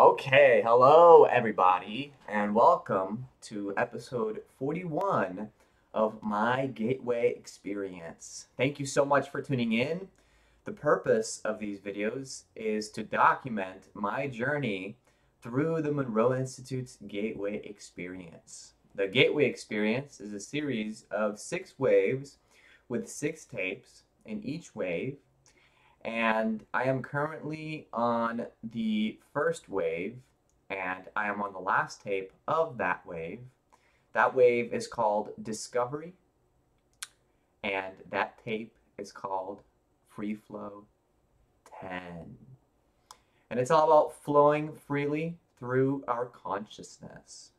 Okay, hello everybody, and welcome to episode 41 of my Gateway Experience. Thank you so much for tuning in. The purpose of these videos is to document my journey through the Monroe Institute's Gateway Experience. The Gateway Experience is a series of six waves with six tapes in each wave and I am currently on the first wave, and I am on the last tape of that wave. That wave is called Discovery, and that tape is called Free Flow 10. And it's all about flowing freely through our consciousness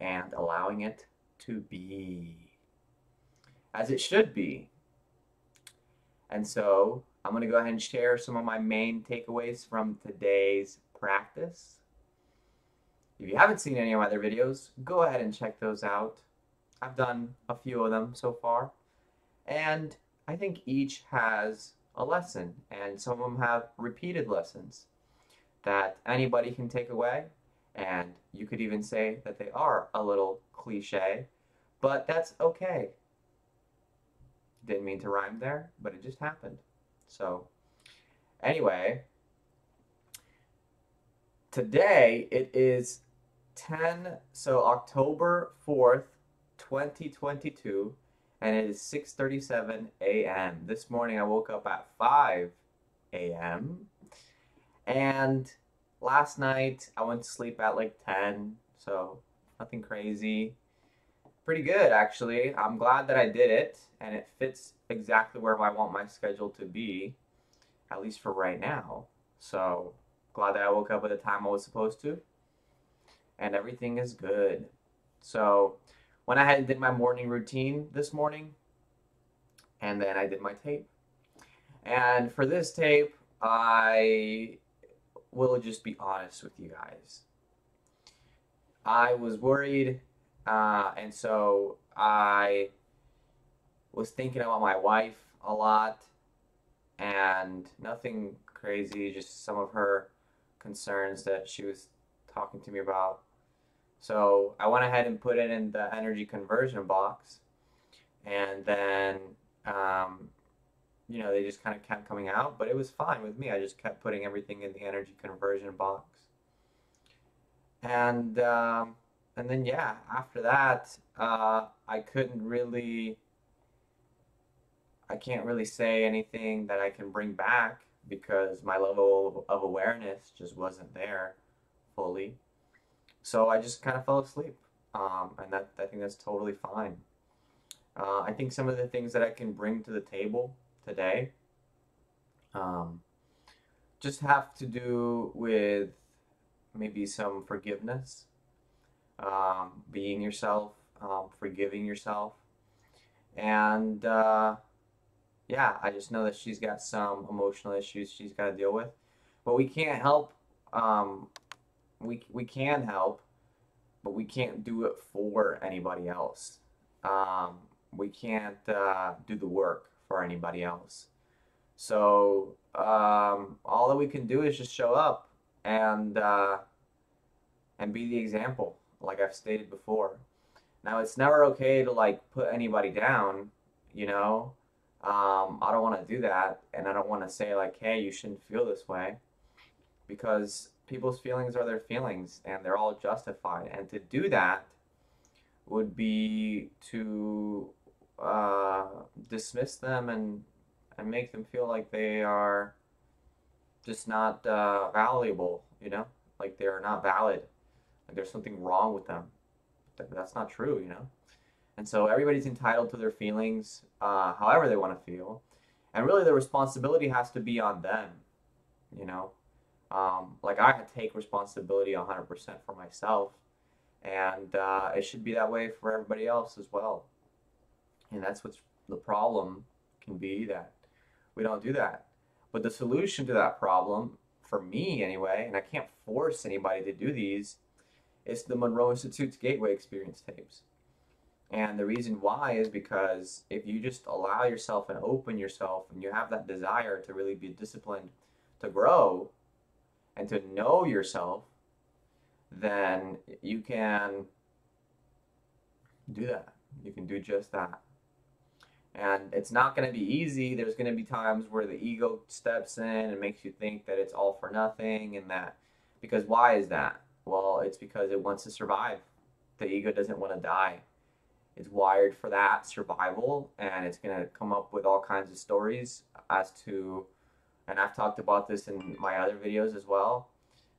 and allowing it to be as it should be. And so I'm going to go ahead and share some of my main takeaways from today's practice. If you haven't seen any of my other videos, go ahead and check those out. I've done a few of them so far, and I think each has a lesson, and some of them have repeated lessons that anybody can take away, and you could even say that they are a little cliche, but that's okay. Didn't mean to rhyme there, but it just happened. So, anyway, today it is 10, so October 4th, 2022, and it is 6.37 a.m. This morning I woke up at 5 a.m. And last night I went to sleep at like 10, so nothing crazy pretty good actually. I'm glad that I did it and it fits exactly where I want my schedule to be, at least for right now. So glad that I woke up at the time I was supposed to and everything is good. So ahead and did my morning routine this morning and then I did my tape. And for this tape, I will just be honest with you guys. I was worried uh, and so I was thinking about my wife a lot and nothing crazy, just some of her concerns that she was talking to me about. So I went ahead and put it in the energy conversion box. And then, um, you know, they just kind of kept coming out, but it was fine with me. I just kept putting everything in the energy conversion box. And, um, and then yeah, after that, uh, I couldn't really, I can't really say anything that I can bring back because my level of awareness just wasn't there fully. So I just kind of fell asleep, um, and that I think that's totally fine. Uh, I think some of the things that I can bring to the table today um, just have to do with maybe some forgiveness um, being yourself, um, forgiving yourself. And uh, yeah, I just know that she's got some emotional issues she's got to deal with. But we can't help. Um, we, we can help, but we can't do it for anybody else. Um, we can't uh, do the work for anybody else. So um, all that we can do is just show up and uh, and be the example like I've stated before. Now, it's never okay to like put anybody down, you know. Um, I don't want to do that, and I don't want to say like, "Hey, you shouldn't feel this way," because people's feelings are their feelings, and they're all justified. And to do that would be to uh, dismiss them and and make them feel like they are just not uh, valuable, you know, like they are not valid there's something wrong with them. That's not true, you know? And so everybody's entitled to their feelings, uh, however they want to feel. And really the responsibility has to be on them, you know? Um, like I take responsibility 100% for myself. And uh, it should be that way for everybody else as well. And that's what's the problem can be that we don't do that. But the solution to that problem, for me anyway, and I can't force anybody to do these, it's the Monroe Institute's Gateway Experience tapes. And the reason why is because if you just allow yourself and open yourself and you have that desire to really be disciplined to grow and to know yourself then you can do that. You can do just that. And it's not going to be easy. There's going to be times where the ego steps in and makes you think that it's all for nothing and that because why is that? Well, it's because it wants to survive. The ego doesn't want to die. It's wired for that survival and it's going to come up with all kinds of stories as to and I've talked about this in my other videos as well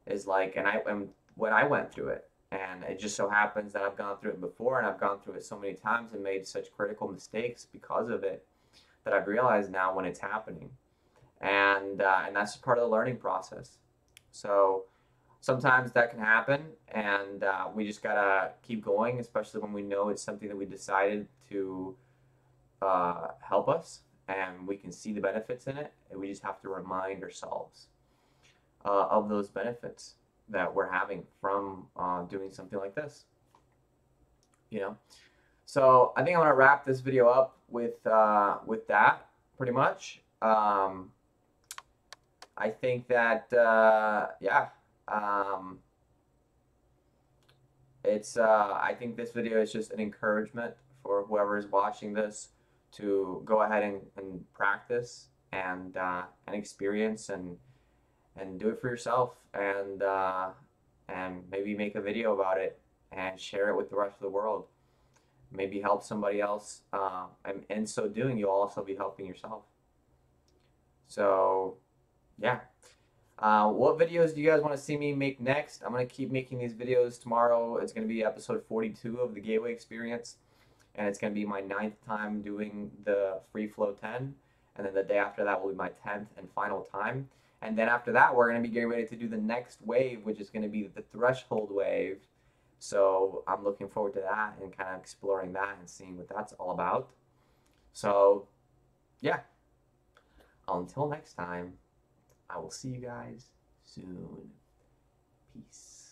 is like and I and when I went through it and it just so happens that I've gone through it before and I've gone through it so many times and made such critical mistakes because of it that I've realized now when it's happening. And, uh, and that's part of the learning process. So sometimes that can happen and uh, we just gotta keep going, especially when we know it's something that we decided to uh, help us and we can see the benefits in it. And we just have to remind ourselves uh, of those benefits that we're having from uh, doing something like this. You know, so I think I'm gonna wrap this video up with uh, with that pretty much. Um, I think that uh, yeah, um, it's uh, I think this video is just an encouragement for whoever is watching this to go ahead and, and practice and uh, and experience and and do it for yourself and uh, and maybe make a video about it and share it with the rest of the world. Maybe help somebody else uh, and in so doing you'll also be helping yourself. So yeah uh, what videos do you guys want to see me make next i'm going to keep making these videos tomorrow it's going to be episode 42 of the gateway experience and it's going to be my ninth time doing the free flow 10 and then the day after that will be my 10th and final time and then after that, we're going to be getting ready to do the next wave, which is going to be the threshold wave. So I'm looking forward to that and kind of exploring that and seeing what that's all about. So, yeah. Until next time, I will see you guys soon. Peace.